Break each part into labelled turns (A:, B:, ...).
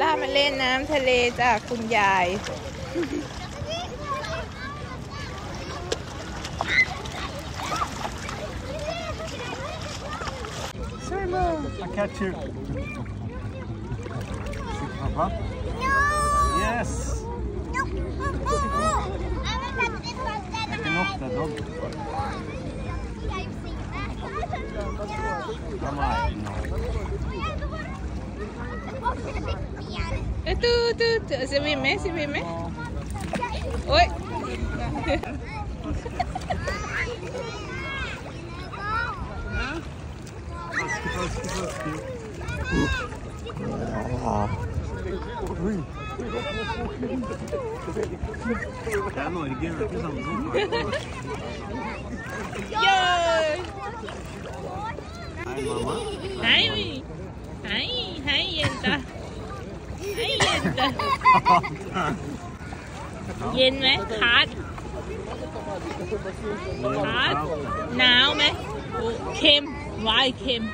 A: ล่ามาเล่นน้ำทะเลจากคุณยาย
B: I catch you. Papa? Yes. Taken off the dog. Come on. No.
A: เอ้ยตู้ตู้ตู้สวิมไหมสวิมไหมโ Ay,
B: ay, yenta.
A: Ay, yenta.
B: Yen me,
A: hot. Hot. Now me. Kim, why Kim?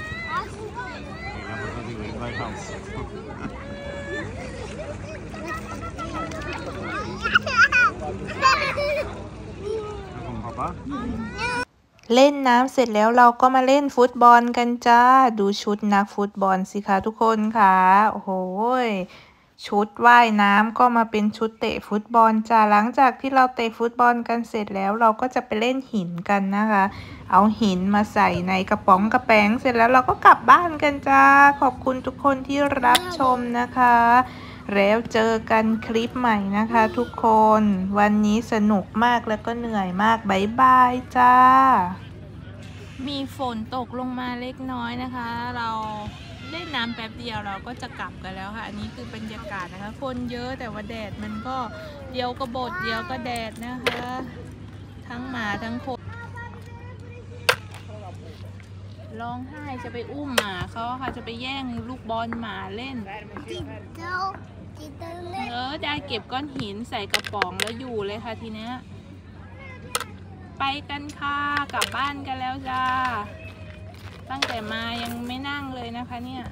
A: Papa? Yeah. เล่นน้ำเสร็จแล้วเราก็มาเล่นฟุตบอลกันจ้า ดูชุดนักฟุตบอลสิคะทุกคนค่ะ โอ้โหชุดว่ายน้ำก็มาเป็นชุดเตะฟุตบอลจ้าหลังจากที่เราเตะฟุตบอลกันเสร็จแล้วเราก็จะไปเล่นหินกันนะคะ เอาหินมาใส่ในกระป๋องกระแป้งเสร็จแล้วเราก็กลับบ้านกันจ้า ขอบคุณทุกคนที่รับชมนะคะ แล้วเจอกันคลิปใหม่นะคะทุกคน วันนี้สนุกมากแล้วก็เหนื่อยมากบายบายจ้า มีฝนตกลงมาเล็กน้อยนะคะ เราเล่นน้ำแป๊บเดียวเราก็จะกลับกันแล้วค่ะ อันนี้คือบรรยากาศนะคะ คนเยอะแต่ว่าแดดมันก็เดียวก็บดเดียวก็แดดนะคะ ทั้งหมาทั้งคน ร้องไห้จะไปอุ้มหมาเขาค่ะจะไปแย่งลูกบอลหมาเล่นเออได้เก็บก้อนหินใส่กระป๋องแล้วอยู่เลยค่ะทีเนี้ยไปกันค่ะกลับบ้านกันแล้วจ้า ตั้งแต่มายังไม่นั่งเลยนะคะเนี่ย